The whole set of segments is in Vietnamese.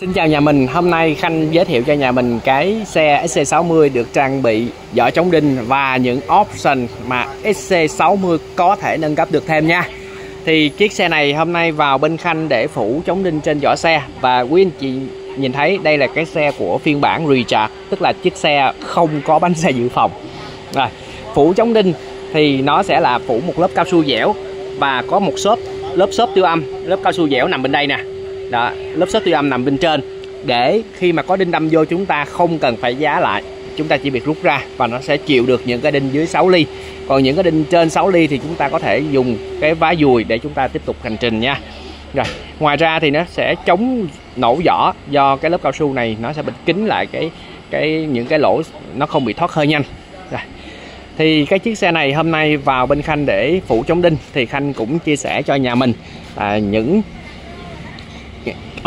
Xin chào nhà mình, hôm nay Khanh giới thiệu cho nhà mình cái xe SC 60 được trang bị vỏ chống đinh và những option mà SC 60 có thể nâng cấp được thêm nha. Thì chiếc xe này hôm nay vào bên Khanh để phủ chống đinh trên vỏ xe và quý anh chị nhìn thấy đây là cái xe của phiên bản Recharge, tức là chiếc xe không có bánh xe dự phòng. Rồi, phủ chống đinh thì nó sẽ là phủ một lớp cao su dẻo và có một xốp lớp xốp tiêu âm, lớp cao su dẻo nằm bên đây nè đó lớp xốp tiêu âm nằm bên trên. Để khi mà có đinh đâm vô chúng ta không cần phải giá lại. Chúng ta chỉ việc rút ra và nó sẽ chịu được những cái đinh dưới 6 ly. Còn những cái đinh trên 6 ly thì chúng ta có thể dùng cái vá dùi để chúng ta tiếp tục hành trình nha. Rồi ngoài ra thì nó sẽ chống nổ vỏ do cái lớp cao su này nó sẽ bịt kín lại cái cái những cái lỗ nó không bị thoát hơi nhanh. Rồi thì cái chiếc xe này hôm nay vào bên khanh để phụ chống đinh thì khanh cũng chia sẻ cho nhà mình à, những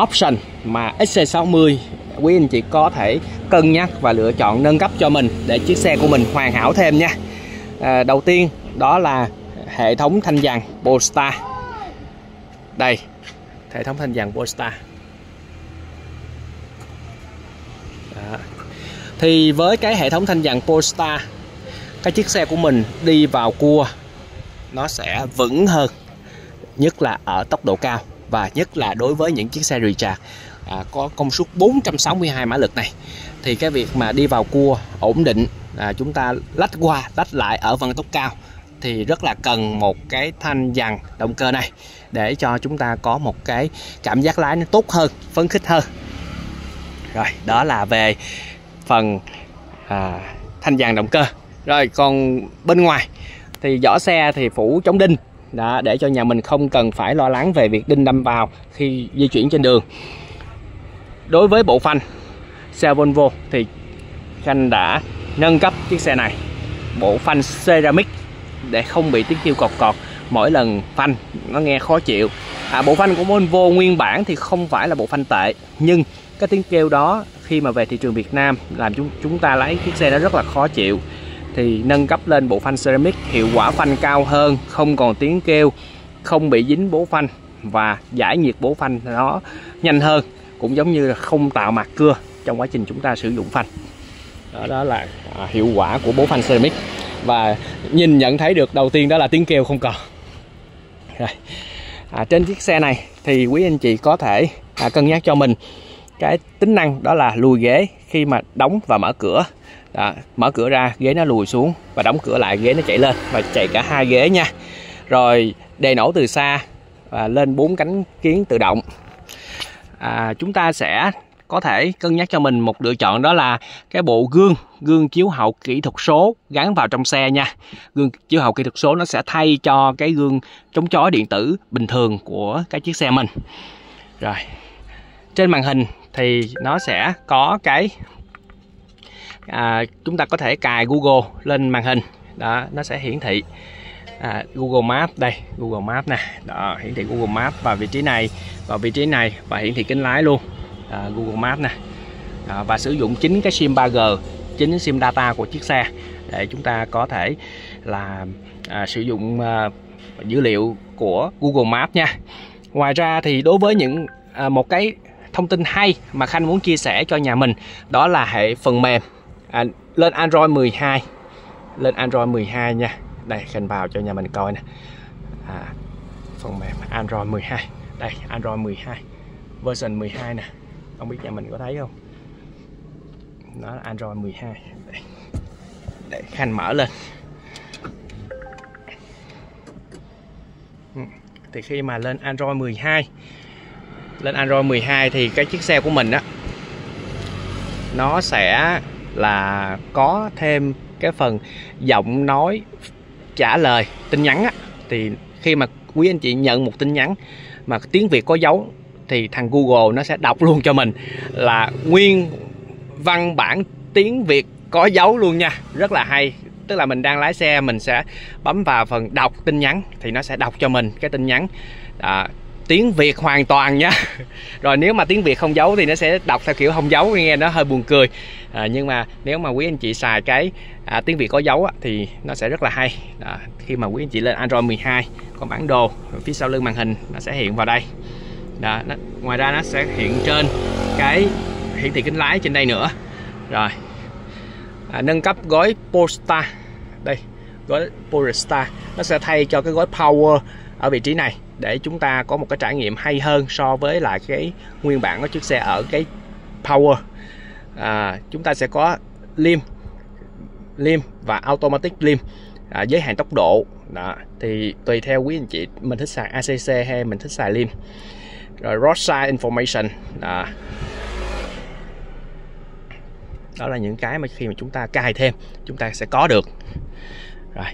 option mà XC60 quý anh chị có thể cân nhắc và lựa chọn nâng cấp cho mình để chiếc xe của mình hoàn hảo thêm nha. À, đầu tiên đó là hệ thống thanh dàn Polestar. Đây hệ thống thanh dàn Polestar. Đó. thì với cái hệ thống thanh dàn Polestar cái chiếc xe của mình đi vào cua nó sẽ vững hơn nhất là ở tốc độ cao và nhất là đối với những chiếc xe recharge à, có công suất 462 mã lực này. Thì cái việc mà đi vào cua ổn định à, chúng ta lách qua lách lại ở vận tốc cao thì rất là cần một cái thanh dàn động cơ này để cho chúng ta có một cái cảm giác lái nó tốt hơn phấn khích hơn. Rồi đó là về phần à, thanh dàn động cơ. Rồi còn bên ngoài thì vỏ xe thì phủ chống đinh đó, để cho nhà mình không cần phải lo lắng về việc đinh đâm vào khi di chuyển trên đường. Đối với bộ phanh xe Volvo thì Khanh đã nâng cấp chiếc xe này. Bộ phanh ceramic để không bị tiếng kêu cọt cọt mỗi lần phanh nó nghe khó chịu. À, bộ phanh của Volvo nguyên bản thì không phải là bộ phanh tệ nhưng cái tiếng kêu đó khi mà về thị trường Việt Nam làm chúng chúng ta lấy chiếc xe đó rất là khó chịu thì nâng cấp lên bộ phanh ceramic hiệu quả phanh cao hơn không còn tiếng kêu không bị dính bố phanh và giải nhiệt bố phanh nó nhanh hơn cũng giống như là không tạo mặt cưa trong quá trình chúng ta sử dụng phanh. Đó, đó là à, hiệu quả của bố phanh ceramic. Và nhìn nhận thấy được đầu tiên đó là tiếng kêu không còn. Rồi à, trên chiếc xe này thì quý anh chị có thể à, cân nhắc cho mình cái tính năng đó là lùi ghế khi mà đóng và mở cửa đó, mở cửa ra ghế nó lùi xuống và đóng cửa lại ghế nó chạy lên và chạy cả hai ghế nha. Rồi đề nổ từ xa và lên bốn cánh kiến tự động. À, chúng ta sẽ có thể cân nhắc cho mình một lựa chọn đó là cái bộ gương gương chiếu hậu kỹ thuật số gắn vào trong xe nha. Gương chiếu hậu kỹ thuật số nó sẽ thay cho cái gương chống chói điện tử bình thường của cái chiếc xe mình. Rồi trên màn hình thì nó sẽ có cái à, chúng ta có thể cài Google lên màn hình. Đó nó sẽ hiển thị à, Google Maps đây Google Maps nè. Đó hiển thị Google Maps vào vị trí này vào vị trí này và hiển thị kính lái luôn. À, Google Maps nè. À, và sử dụng chính cái sim 3G chính sim data của chiếc xe để chúng ta có thể là à, sử dụng à, dữ liệu của Google Maps nha. Ngoài ra thì đối với những à, một cái thông tin hay mà Khanh muốn chia sẻ cho nhà mình đó là hệ phần mềm à, lên Android 12 lên Android 12 nha. Đây Khanh vào cho nhà mình coi nè. À, phần mềm Android 12 đây Android 12 version 12 nè. Không biết nhà mình có thấy không? Nó là Android 12 đây. để Khanh mở lên. Ừ, thì khi mà lên Android 12 lên Android 12 thì cái chiếc xe của mình á nó sẽ là có thêm cái phần giọng nói trả lời tin nhắn á. Thì khi mà quý anh chị nhận một tin nhắn mà tiếng Việt có dấu thì thằng Google nó sẽ đọc luôn cho mình là nguyên văn bản tiếng Việt có dấu luôn nha. Rất là hay. Tức là mình đang lái xe mình sẽ bấm vào phần đọc tin nhắn thì nó sẽ đọc cho mình cái tin nhắn. À, tiếng Việt hoàn toàn nha. Rồi nếu mà tiếng Việt không giấu thì nó sẽ đọc theo kiểu không giấu nghe nó hơi buồn cười. À, nhưng mà nếu mà quý anh chị xài cái à, tiếng Việt có dấu á, thì nó sẽ rất là hay. À, khi mà quý anh chị lên Android 12 có bản đồ phía sau lưng màn hình nó sẽ hiện vào đây. Đó, nó, ngoài ra nó sẽ hiện trên cái hiển thị kính lái trên đây nữa. Rồi à, nâng cấp gói Polestar. Đây gói Polestar. Nó sẽ thay cho cái gói Power ở vị trí này để chúng ta có một cái trải nghiệm hay hơn so với lại cái nguyên bản của chiếc xe ở cái Power. À, chúng ta sẽ có lim lim và automatic lim à, giới hạn tốc độ. Đó thì tùy theo quý anh chị mình thích xài ACC hay mình thích xài lim. Rồi roadside information đó. đó là những cái mà khi mà chúng ta cài thêm chúng ta sẽ có được. Rồi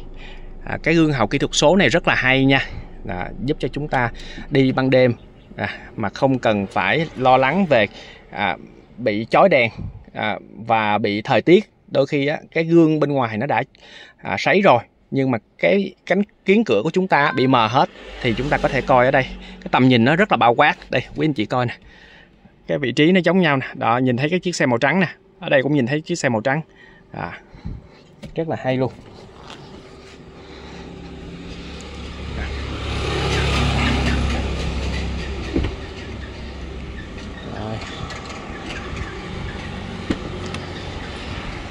à, cái gương hậu kỹ thuật số này rất là hay nha à, giúp cho chúng ta đi ban đêm à, mà không cần phải lo lắng về à, bị chói đèn à, và bị thời tiết. Đôi khi á, cái gương bên ngoài nó đã à, sấy rồi nhưng mà cái cánh kiến cửa của chúng ta bị mờ hết thì chúng ta có thể coi ở đây. Cái tầm nhìn nó rất là bao quát. Đây quý anh chị coi nè. Cái vị trí nó giống nhau nè. Đó nhìn thấy cái chiếc xe màu trắng nè. Ở đây cũng nhìn thấy chiếc xe màu trắng. À, rất là hay luôn.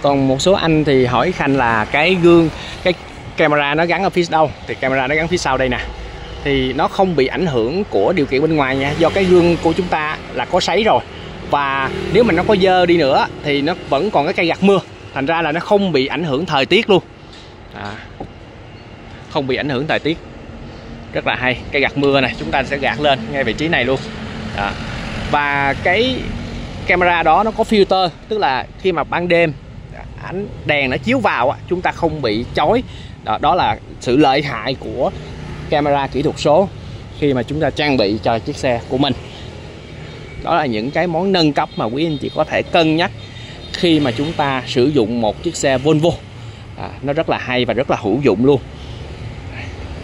Còn một số anh thì hỏi khanh là cái gương cái camera nó gắn ở phía đâu thì camera nó gắn phía sau đây nè. Thì nó không bị ảnh hưởng của điều kiện bên ngoài nha. Do cái gương của chúng ta là có sấy rồi. Và nếu mà nó có dơ đi nữa thì nó vẫn còn cái cây gạt mưa. Thành ra là nó không bị ảnh hưởng thời tiết luôn. À, không bị ảnh hưởng thời tiết. Rất là hay. Cây gạt mưa này chúng ta sẽ gạt lên ngay vị trí này luôn. À, và cái camera đó nó có filter tức là khi mà ban đêm ánh đèn nó chiếu vào chúng ta không bị chói. Đó, đó là sự lợi hại của camera kỹ thuật số khi mà chúng ta trang bị cho chiếc xe của mình. Đó là những cái món nâng cấp mà quý anh chị có thể cân nhắc khi mà chúng ta sử dụng một chiếc xe Volvo. À, nó rất là hay và rất là hữu dụng luôn.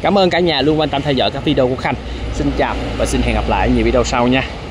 Cảm ơn cả nhà luôn quan tâm theo dõi các video của Khanh. Xin chào và xin hẹn gặp lại ở nhiều video sau nha.